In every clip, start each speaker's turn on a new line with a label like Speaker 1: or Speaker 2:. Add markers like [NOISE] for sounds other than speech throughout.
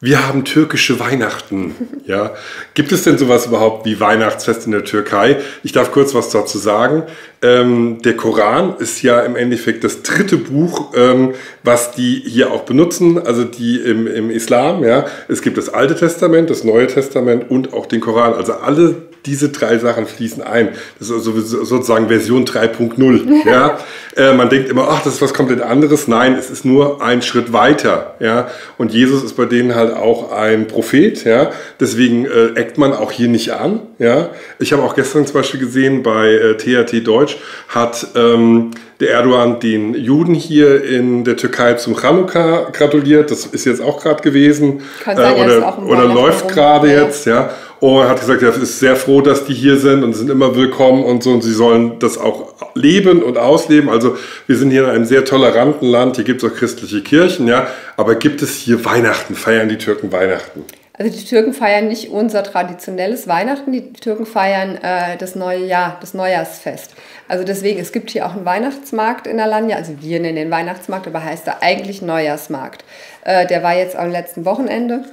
Speaker 1: Wir haben türkische Weihnachten. Ja, gibt es denn sowas überhaupt wie Weihnachtsfest in der Türkei? Ich darf kurz was dazu sagen. Ähm, der Koran ist ja im Endeffekt das dritte Buch, ähm, was die hier auch benutzen, also die im, im Islam. Ja, es gibt das Alte Testament, das Neue Testament und auch den Koran. Also alle diese drei Sachen fließen ein. Das ist also sozusagen Version 3.0. Ja? [LAUGHS] Äh, man denkt immer, ach, das ist was komplett anderes. Nein, es ist nur ein Schritt weiter. Ja? Und Jesus ist bei denen halt auch ein Prophet. Ja? Deswegen äh, eckt man auch hier nicht an. Ja? Ich habe auch gestern zum Beispiel gesehen, bei äh, THT Deutsch hat ähm, der Erdogan den Juden hier in der Türkei zum Chanukka gratuliert. Das ist jetzt auch gerade gewesen. Kann sein, äh, oder, oder läuft gerade jetzt. Ja? Und hat gesagt, er ist sehr froh, dass die hier sind und sind immer willkommen und so. Und sie sollen das auch leben und ausleben. Also wir sind hier in einem sehr toleranten Land. Hier gibt es auch christliche Kirchen, ja. Aber gibt es hier Weihnachten? Feiern die Türken Weihnachten?
Speaker 2: Also die Türken feiern nicht unser traditionelles Weihnachten, die Türken feiern äh, das neue Jahr, das Neujahrsfest. Also deswegen, es gibt hier auch einen Weihnachtsmarkt in Alanya, also wir nennen den Weihnachtsmarkt, aber heißt er eigentlich Neujahrsmarkt. Äh, der war jetzt am letzten Wochenende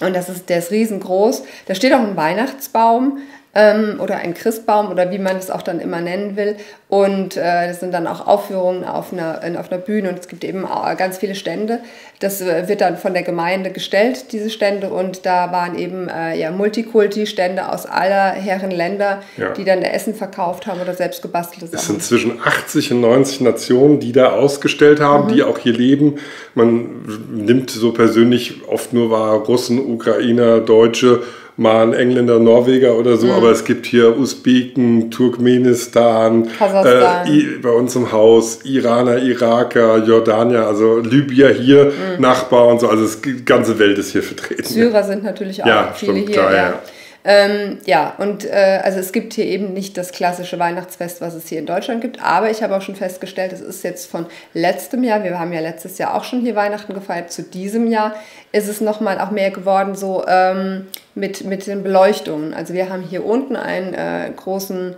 Speaker 2: und das ist, der ist riesengroß. Da steht auch ein Weihnachtsbaum ähm, oder ein Christbaum oder wie man es auch dann immer nennen will. Und äh, das sind dann auch Aufführungen auf einer, auf einer Bühne und es gibt eben ganz viele Stände. Das äh, wird dann von der Gemeinde gestellt, diese Stände. Und da waren eben äh, ja, Multikulti-Stände aus aller Herren Länder, ja. die dann Essen verkauft haben oder selbst gebastelte
Speaker 1: Sachen. Es sind zwischen 80 und 90 Nationen, die da ausgestellt haben, mhm. die auch hier leben. Man nimmt so persönlich oft nur wahr Russen, Ukrainer, Deutsche mal ein Engländer, Norweger oder so, mhm. aber es gibt hier Usbeken, Turkmenistan, äh, bei uns im Haus, Iraner, Iraker, Jordanier, also Libyer hier, mhm. Nachbar und so, also die ganze Welt ist hier vertreten.
Speaker 2: Syrer sind natürlich auch ja, viele hier. Klar, ja. ja. Ähm, ja, und äh, also es gibt hier eben nicht das klassische Weihnachtsfest, was es hier in Deutschland gibt, aber ich habe auch schon festgestellt, es ist jetzt von letztem Jahr, wir haben ja letztes Jahr auch schon hier Weihnachten gefeiert, zu diesem Jahr ist es nochmal auch mehr geworden, so ähm, mit, mit den Beleuchtungen. Also wir haben hier unten einen äh, großen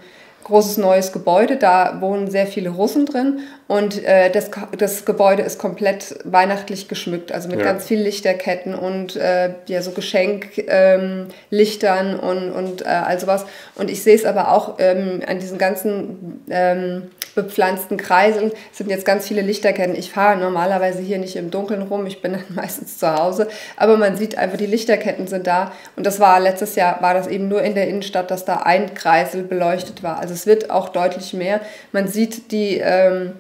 Speaker 2: großes neues Gebäude, da wohnen sehr viele Russen drin und äh, das, das Gebäude ist komplett weihnachtlich geschmückt, also mit ja. ganz vielen Lichterketten und äh, ja, so Geschenklichtern ähm, und, und äh, all sowas. Und ich sehe es aber auch ähm, an diesen ganzen ähm, bepflanzten Kreiseln sind jetzt ganz viele Lichterketten. Ich fahre normalerweise hier nicht im Dunkeln rum, ich bin [LAUGHS] dann meistens zu Hause, aber man sieht einfach, die Lichterketten sind da. Und das war letztes Jahr, war das eben nur in der Innenstadt, dass da ein Kreisel beleuchtet war. Also es wird auch deutlich mehr. Man sieht die... Ähm,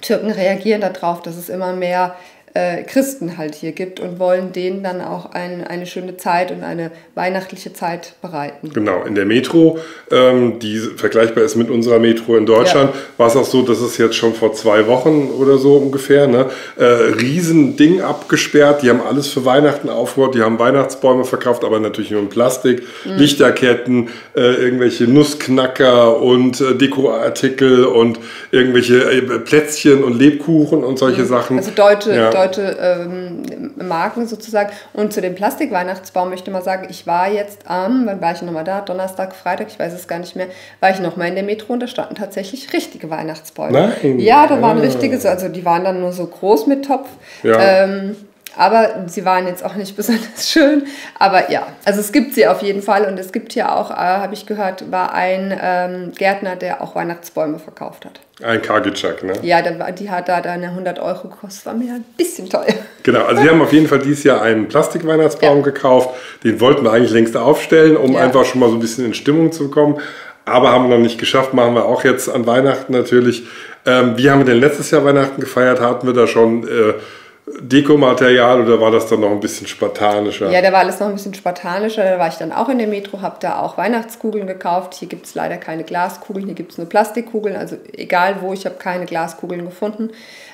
Speaker 2: Türken reagieren darauf, dass es immer mehr äh, Christen halt hier gibt und wollen denen dann auch ein, eine schöne Zeit und eine weihnachtliche Zeit bereiten.
Speaker 1: Genau, in der Metro, ähm, die vergleichbar ist mit unserer Metro in Deutschland, ja. war es auch so, dass es jetzt schon vor zwei Wochen oder so ungefähr, ne, äh, Riesending abgesperrt, die haben alles für Weihnachten aufgehört, die haben Weihnachtsbäume verkauft, aber natürlich nur in Plastik, mhm. Lichterketten, äh, irgendwelche Nussknacker und äh, Dekoartikel und irgendwelche äh, Plätzchen und Lebkuchen und solche mhm. Sachen.
Speaker 2: Also deutsche, ja. deutsche deutsche ähm, Marken sozusagen. Und zu dem Plastikweihnachtsbaum möchte ich mal sagen, ich war jetzt am, wann war ich nochmal da? Donnerstag, Freitag, ich weiß es gar nicht mehr, war ich nochmal in der Metro und da standen tatsächlich richtige Weihnachtsbäume. Nein. Ja, da waren richtige, also die waren dann nur so groß mit Topf. Ja. Ähm, aber sie waren jetzt auch nicht [LAUGHS] besonders schön. Aber ja, also es gibt sie auf jeden Fall. Und es gibt hier auch, äh, habe ich gehört, war ein ähm, Gärtner, der auch Weihnachtsbäume verkauft hat.
Speaker 1: Ein Kagitschak, ne?
Speaker 2: Ja, die hat da eine 100 Euro gekostet. War mir ein bisschen teuer.
Speaker 1: Genau, also wir haben auf jeden Fall dieses Jahr einen Plastikweihnachtsbaum ja. gekauft. Den wollten wir eigentlich längst aufstellen, um ja. einfach schon mal so ein bisschen in Stimmung zu kommen. Aber haben wir noch nicht geschafft. Machen wir auch jetzt an Weihnachten natürlich. Ähm, wie haben wir denn letztes Jahr Weihnachten gefeiert? Hatten wir da schon... Äh, Dekomaterial oder war das dann noch ein bisschen spartanischer?
Speaker 2: Ja, da war alles noch ein bisschen spartanischer. Da war ich dann auch in der Metro, habe da auch Weihnachtskugeln gekauft. Hier gibt es leider keine Glaskugeln, hier gibt es nur Plastikkugeln. Also egal wo, ich habe keine Glaskugeln gefunden.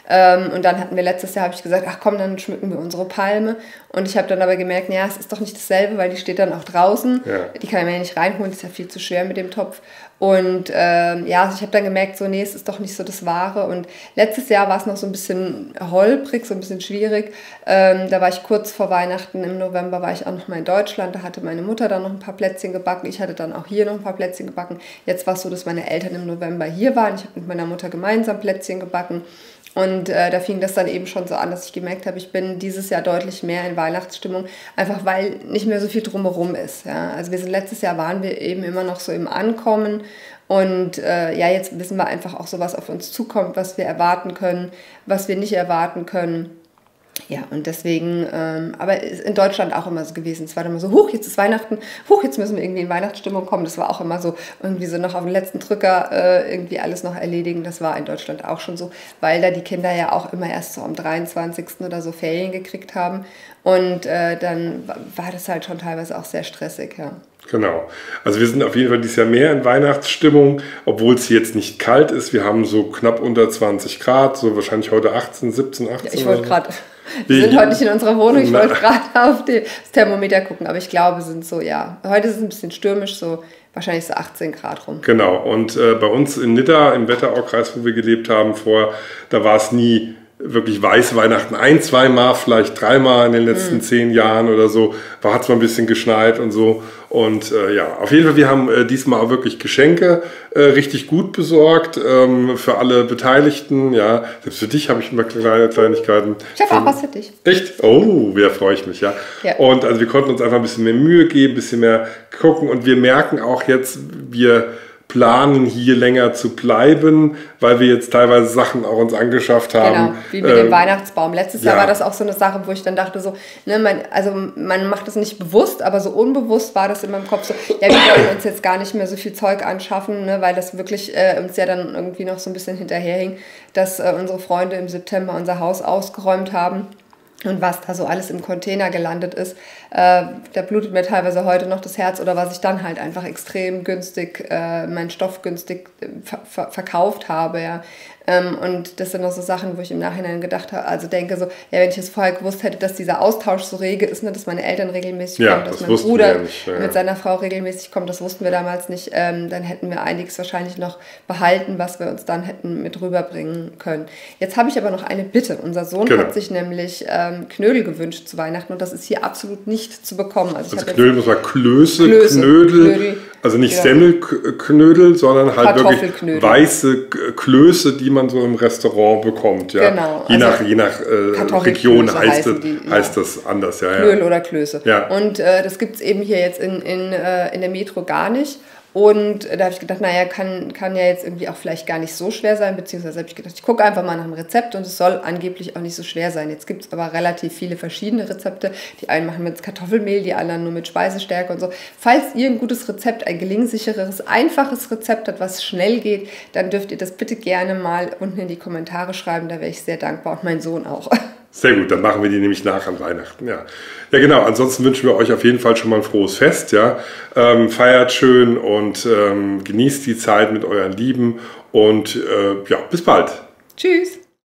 Speaker 2: Ähm, und dann hatten wir letztes Jahr, habe ich gesagt, ach komm, dann schmücken wir unsere Palme. Und ich habe dann aber gemerkt, ja, es ist doch nicht dasselbe, weil die steht dann auch draußen. Ja. Die kann man ja nicht reinholen, ist ja viel zu schwer mit dem Topf. Und ähm, ja, also ich habe dann gemerkt, so, nee, es ist doch nicht so das Wahre. Und letztes Jahr war es noch so ein bisschen holprig, so ein bisschen schwierig. Ähm, da war ich kurz vor Weihnachten, im November war ich auch noch mal in Deutschland. Da hatte meine Mutter dann noch ein paar Plätzchen gebacken. Ich hatte dann auch hier noch ein paar Plätzchen gebacken. Jetzt war es so, dass meine Eltern im November hier waren. Ich habe mit meiner Mutter gemeinsam Plätzchen gebacken. Und äh, da fing das dann eben schon so an, dass ich gemerkt habe, ich bin dieses Jahr deutlich mehr in Weihnachtsstimmung, einfach weil nicht mehr so viel drumherum ist. Ja? Also wir sind letztes Jahr waren wir eben immer noch so im Ankommen und äh, ja, jetzt wissen wir einfach auch so, was auf uns zukommt, was wir erwarten können, was wir nicht erwarten können. Ja, und deswegen, ähm, aber ist in Deutschland auch immer so gewesen. Es war immer so, huch, jetzt ist Weihnachten, huch, jetzt müssen wir irgendwie in Weihnachtsstimmung kommen. Das war auch immer so, irgendwie so noch auf den letzten Drücker äh, irgendwie alles noch erledigen. Das war in Deutschland auch schon so, weil da die Kinder ja auch immer erst so am 23. oder so Ferien gekriegt haben. Und äh, dann war das halt schon teilweise auch sehr stressig, ja.
Speaker 1: Genau. Also wir sind auf jeden Fall dieses Jahr mehr in Weihnachtsstimmung, obwohl es jetzt nicht kalt ist. Wir haben so knapp unter 20 Grad, so wahrscheinlich heute 18, 17, 18.
Speaker 2: Ja, ich wollte gerade, wir sind heute nicht in unserer Wohnung, ich wollte gerade auf das Thermometer gucken, aber ich glaube, sind so, ja, heute ist es ein bisschen stürmisch, so wahrscheinlich so 18 Grad rum.
Speaker 1: Genau, und äh, bei uns in Nidda, im Wetteraukreis, wo wir gelebt haben vorher, da war es nie wirklich weiß Weihnachten ein, zweimal, vielleicht dreimal in den letzten mhm. zehn Jahren oder so, war hat es mal ein bisschen geschneit und so. Und äh, ja, auf jeden Fall, wir haben äh, diesmal auch wirklich Geschenke äh, richtig gut besorgt ähm, für alle Beteiligten. Ja, selbst für dich habe ich immer kleine Kleinigkeiten.
Speaker 2: Ich habe auch was für dich.
Speaker 1: Echt? Oh, da freue ich mich, ja. ja. Und also wir konnten uns einfach ein bisschen mehr Mühe geben, ein bisschen mehr gucken und wir merken auch jetzt, wir planen, hier länger zu bleiben, weil wir jetzt teilweise Sachen auch uns angeschafft haben. Genau,
Speaker 2: wie mit ähm, dem Weihnachtsbaum. Letztes ja. Jahr war das auch so eine Sache, wo ich dann dachte so, ne, man, also man macht das nicht bewusst, aber so unbewusst war das in meinem Kopf so, ja, wir wollen uns jetzt gar nicht mehr so viel Zeug anschaffen, ne, weil das wirklich äh, uns ja dann irgendwie noch so ein bisschen hinterherhing, dass äh, unsere Freunde im September unser Haus ausgeräumt haben und was da so alles im Container gelandet ist, äh, da blutet mir teilweise heute noch das Herz oder was ich dann halt einfach extrem günstig, äh, meinen Stoff günstig äh, ver verkauft habe, ja. Ähm, und das sind auch so Sachen, wo ich im Nachhinein gedacht habe, also denke so, ja, wenn ich es vorher gewusst hätte, dass dieser Austausch so rege ist, ne, dass meine Eltern regelmäßig ja, kommen, dass das mein Bruder nicht, ja. mit seiner Frau regelmäßig kommt, das wussten wir damals nicht, ähm, dann hätten wir einiges wahrscheinlich noch behalten, was wir uns dann hätten mit rüberbringen können. Jetzt habe ich aber noch eine Bitte. Unser Sohn genau. hat sich nämlich ähm, Knödel gewünscht zu Weihnachten und das ist hier absolut nicht zu bekommen.
Speaker 1: Also, also Knödel muss man Klöße, Klöße Knödel, Knödel, also nicht genau. Semmelknödel, sondern halt wirklich weiße Klöße, die man so im Restaurant bekommt. Ja. Genau. Je also nach, je nach äh, Region heißt, es, die, heißt ja. das anders. Ja,
Speaker 2: Knödel oder Klöße. Ja. Und äh, das gibt es eben hier jetzt in, in, äh, in der Metro gar nicht. Und da habe ich gedacht, naja, kann, kann ja jetzt irgendwie auch vielleicht gar nicht so schwer sein, beziehungsweise habe ich gedacht, ich gucke einfach mal nach einem Rezept und es soll angeblich auch nicht so schwer sein. Jetzt gibt es aber relativ viele verschiedene Rezepte. Die einen machen mit Kartoffelmehl, die anderen nur mit Speisestärke und so. Falls ihr ein gutes Rezept, ein gelingsicheres, einfaches Rezept habt, was schnell geht, dann dürft ihr das bitte gerne mal unten in die Kommentare schreiben. Da wäre ich sehr dankbar und mein Sohn auch. [LAUGHS]
Speaker 1: Sehr gut, dann machen wir die nämlich nach an Weihnachten. Ja, ja genau. Ansonsten wünschen wir euch auf jeden Fall schon mal ein frohes Fest. Ja, ähm, feiert schön und ähm, genießt die Zeit mit euren Lieben und äh, ja, bis bald.
Speaker 2: Tschüss.